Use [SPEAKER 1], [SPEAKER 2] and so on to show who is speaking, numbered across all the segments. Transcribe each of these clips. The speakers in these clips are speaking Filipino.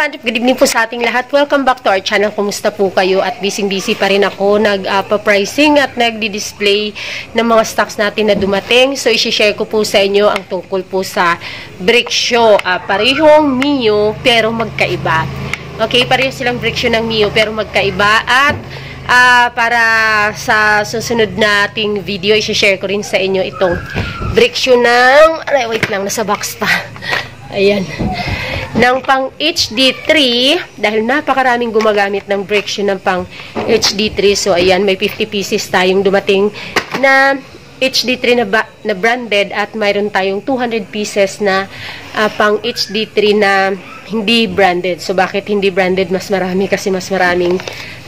[SPEAKER 1] Kandip, good evening po sa ating lahat. Welcome back to our channel. Kumusta po kayo? At busy-busy pa rin ako nag-pricing at nagdi-display ng mga stocks natin na dumating. So, isi-share ko po sa inyo ang tungkol po sa brick show. Uh, parehong Mio pero magkaiba. Okay, pareho silang brick show ng Mio pero magkaiba. At uh, para sa susunod nating video, isi-share ko rin sa inyo itong brick show ng... Aray, wait lang, nasa box pa. Ayan ng pang HD3 dahil napakaraming gumagamit ng brake ng pang HD3 so ayan may 50 pieces tayong dumating na HD3 na, ba, na branded at mayroon tayong 200 pieces na uh, pang HD3 na hindi branded. So bakit hindi branded? Mas marami kasi mas maraming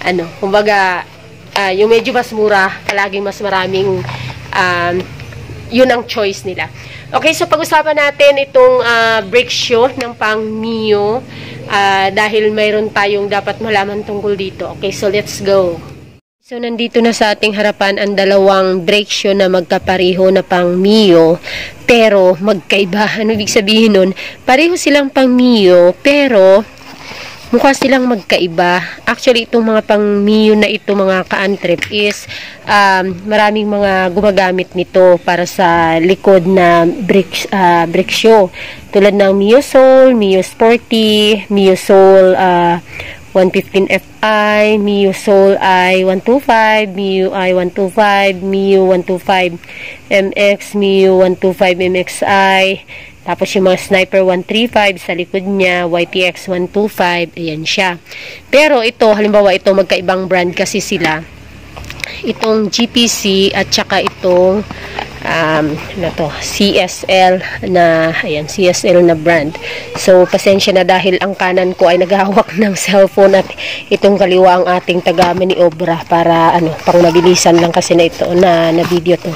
[SPEAKER 1] ano kumbaga uh, yung medyo mas mura palaging mas maraming um, yun ang choice nila Okay, so pag-usapan natin itong uh, break show ng pang Mio uh, dahil mayroon tayong dapat malaman tungkol dito. Okay, so let's go. So nandito na sa ating harapan ang dalawang break show na magkapareho na pang Mio pero magkaiba. Ano ibig sabihin nun? Pareho silang pang Mio pero mukha silang magkaiba. Actually, itong mga pang Mio na ito, mga ka-antrip, is um, maraming mga gumagamit nito para sa likod na brick, uh, brick show. Tulad ng Mio Soul, Mio Sporty, Mio Soul uh, 115 Fi, Mio Soul i125, Mio i125, Mio 125 MX, Mio 125 MXI, tapos yung mga Sniper 135 sa likod niya, YTX 125, ayan siya. Pero ito, halimbawa ito, magkaibang brand kasi sila. Itong GPC at saka itong um, na to, CSL na, ayan, CSL na brand. So, pasensya na dahil ang kanan ko ay naghahawak ng cellphone at itong kaliwa ang ating taga ni Obra para, ano, pang mabilisan lang kasi na ito, na, na video to.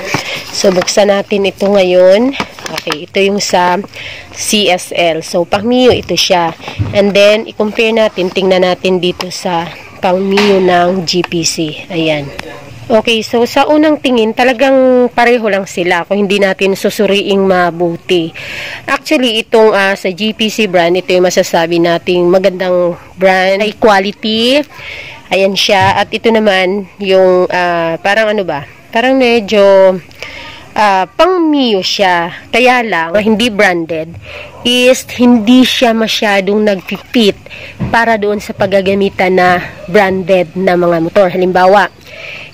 [SPEAKER 1] So, buksan natin ito ngayon. Okay, ito yung sa CSL. So, pang Mio ito siya. And then, i-compare natin, tingnan natin dito sa pang Mio ng GPC. Ayan. Okay, so sa unang tingin, talagang pareho lang sila kung hindi natin susuriing mabuti. Actually, itong uh, sa GPC brand, ito yung masasabi nating magandang brand, high quality. Ayan siya. At ito naman, yung uh, parang ano ba, parang medyo uh, pang Mio siya. Kaya lang, hindi branded, is hindi siya masyadong nagpipit para doon sa paggagamitan na branded na mga motor. Halimbawa,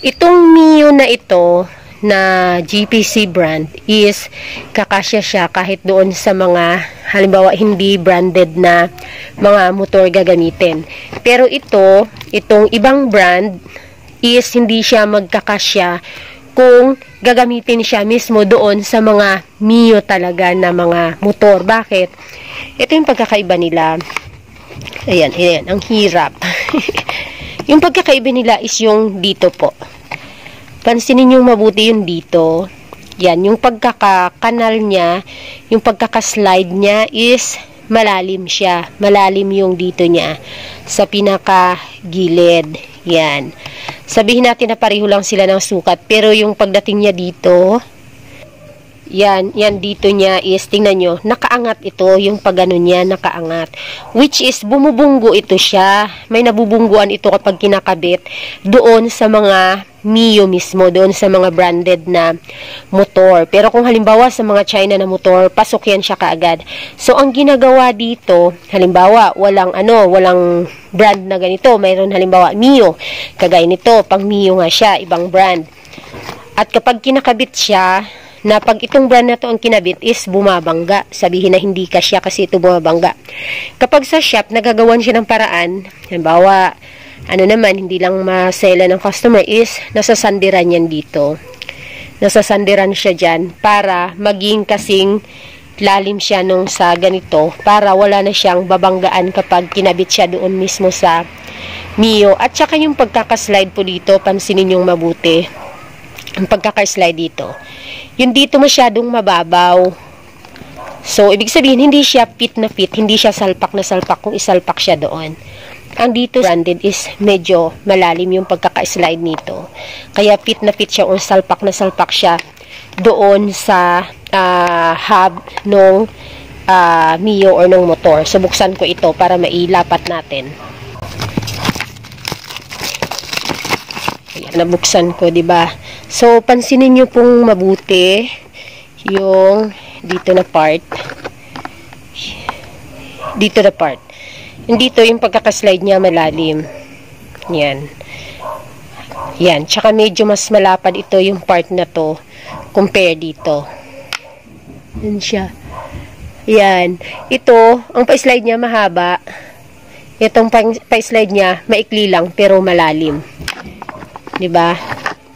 [SPEAKER 1] itong Mio na ito, na GPC brand is kakasya siya kahit doon sa mga halimbawa hindi branded na mga motor gagamitin. Pero ito, itong ibang brand is hindi siya magkakasya kung gagamitin siya mismo doon sa mga Mio talaga na mga motor. Bakit? Ito yung pagkakaiba nila. Ayan, ayan, ang hirap. yung pagkakaiba nila is yung dito po. Pansinin yung mabuti yung dito. Yan, yung pagkakakanal niya, yung pagkakaslide niya is malalim siya. Malalim yung dito niya sa pinaka gilid. Yan. Sabihin natin na pareho lang sila ng sukat. Pero yung pagdating niya dito, yan, yan dito niya is, tingnan nyo, nakaangat ito, yung pagano niya, nakaangat. Which is, bumubunggo ito siya. May nabubungguan ito kapag kinakabit doon sa mga Mio mismo, doon sa mga branded na motor. Pero kung halimbawa sa mga China na motor, pasok yan siya kaagad. So, ang ginagawa dito, halimbawa, walang ano, walang brand na ganito. Mayroon halimbawa Mio. Kagaya nito, pang Mio nga siya, ibang brand. At kapag kinakabit siya, na pag itong brand na to ang kinabit is bumabangga. Sabihin na hindi ka siya kasi ito bumabangga. Kapag sa shop, nagagawan siya ng paraan, halimbawa, ano naman, hindi lang masela ng customer is, nasasandiran yan dito. Nasasandiran siya dyan para maging kasing lalim siya nung sa ganito para wala na siyang babanggaan kapag kinabit siya doon mismo sa Mio. At saka yung pagkakaslide po dito, pansinin yung mabuti. Ang pagkakaslide dito. Yung dito masyadong mababaw. So, ibig sabihin, hindi siya fit na fit, hindi siya salpak na salpak kung isalpak siya doon. Ang dito branded is medyo malalim yung pagkaka-slide nito. Kaya fit na fit siya o salpak na salpak siya doon sa uh, hub nung ah, Mio or ng motor. So, buksan ko ito para mailapat natin. Ayan, nabuksan ko, ba? So, pansinin nyo pong mabuti yung dito na part. Dito na part. Dito, yung pagkakaslide niya malalim. Yan. Yan. Tsaka medyo mas malapad ito yung part na to compare dito. Yan siya. Yan. Ito, ang pa-slide niya mahaba. Itong pa-slide niya maikli lang pero malalim. 'Di ba?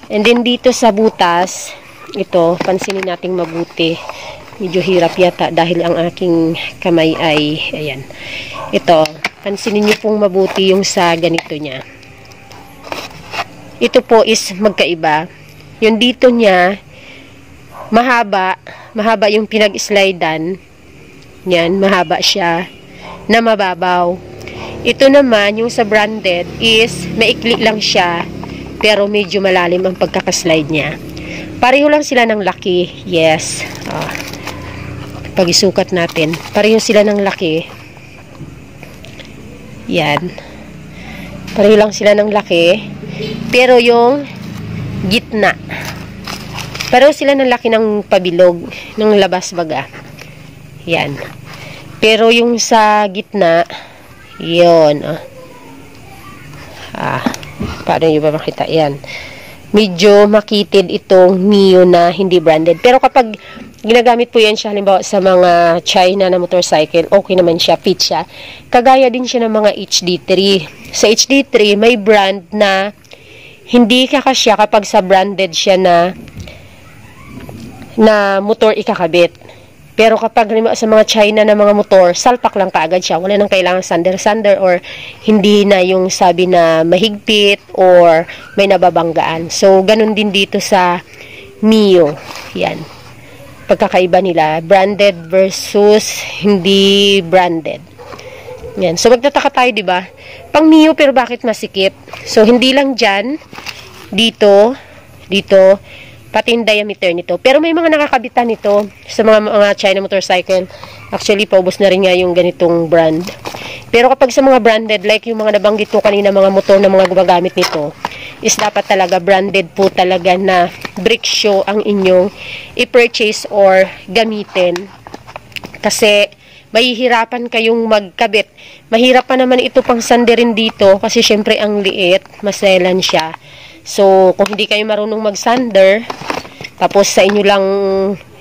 [SPEAKER 1] And then dito sa butas, ito, pansinin nating mabuti. Medyo hirap yata dahil ang aking kamay ay ayan. Ito, pansinin niyo pong mabuti yung sa ganito niya. Ito po is magkaiba. Yung dito niya mahaba, mahaba yung pinag-slidean. Yan, mahaba siya na mababaw. Ito naman, yung sa branded is maikli lang siya pero medyo malalim ang pagkakaslide niya. Pareho lang sila ng laki. Yes. Oh. Pag-isukat natin. Pareho sila ng laki. Yan. Pareho lang sila ng laki. Pero yung gitna. Pareho sila ng laki ng pabilog. Ng labas baga. Yan. Pero yung sa gitna, yon oh. Ah, paano nyo ba makita? Yan. Medyo makitid itong Mio na hindi branded. Pero kapag ginagamit po yan siya, halimbawa sa mga China na motorcycle, okay naman siya, fit siya. Kagaya din siya ng mga HD3. Sa HD3, may brand na hindi kakasya kapag sa branded siya na na motor ikakabit. Pero kapag sa mga China na mga motor, salpak lang kaagad siya. Wala nang kailangan sander-sander or hindi na yung sabi na mahigpit or may nababanggaan. So, ganun din dito sa Mio. Yan. Pagkakaiba nila, branded versus hindi branded. Yan. So, magtataka tayo, di ba? Pang Mio, pero bakit masikip? So, hindi lang dyan, dito, dito, pati yung diameter nito. Pero may mga nakakabitan nito sa mga, mga China motorcycle. Actually, paubos na rin nga yung ganitong brand. Pero kapag sa mga branded, like yung mga nabanggit ko kanina, mga motor na mga gumagamit nito, is dapat talaga branded po talaga na brick show ang inyong i-purchase or gamitin. Kasi, mahihirapan kayong magkabit. Mahirap pa naman ito pang sanderin dito kasi syempre ang liit, maselan siya. So, kung hindi kayo marunong mag-sander, tapos sa inyo lang,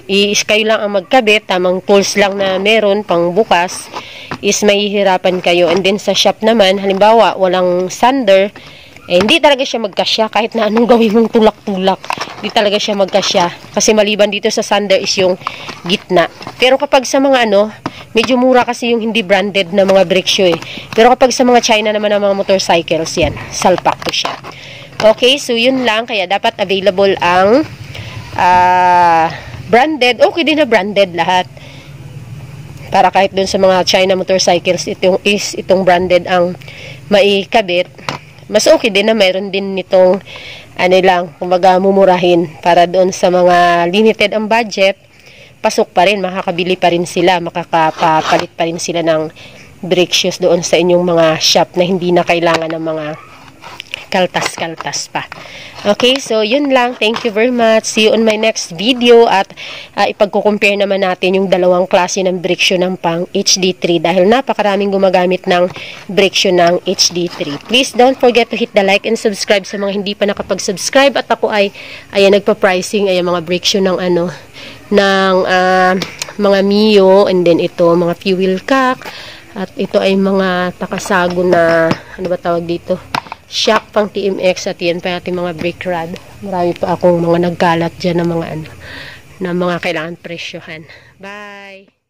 [SPEAKER 1] is kayo lang ang magkabit, tamang tools lang na meron pang bukas, is mahihirapan kayo. And then sa shop naman, halimbawa, walang sander, eh, hindi talaga siya magkasya kahit na anong gawin mong tulak-tulak. Hindi talaga siya magkasya. Kasi maliban dito sa sander is yung gitna. Pero kapag sa mga ano, medyo mura kasi yung hindi branded na mga brake shoe eh. Pero kapag sa mga China naman ng mga motorcycles, yan, salpak to siya. Okay, so yun lang. Kaya dapat available ang uh, branded. Okay din na branded lahat. Para kahit dun sa mga China motorcycles, itong, is itong branded ang maikabit. Mas okay din na mayroon din nitong ano lang, kumbaga mumurahin para doon sa mga limited ang budget, pasok pa rin, makakabili pa rin sila, makakapalit pa rin sila ng brake shoes doon sa inyong mga shop na hindi na kailangan ng mga kaltas-kaltas pa. Okay, so yun lang. Thank you very much. See you on my next video at uh, ipagko-compare naman natin yung dalawang klase ng brake shoe ng pang HD3 dahil napakaraming gumagamit ng brake shoe ng HD3. Please don't forget to hit the like and subscribe sa mga hindi pa nakapag-subscribe at ako ay ayan nagpa-pricing ay mga brake shoe ng ano ng uh, mga Mio and then ito mga fuel cock at ito ay mga takasago na ano ba tawag dito shock pang TMX at yan pa ating mga brake rod. Marami pa akong mga nagkalat dyan ng mga ano, na mga kailangan presyohan. Bye!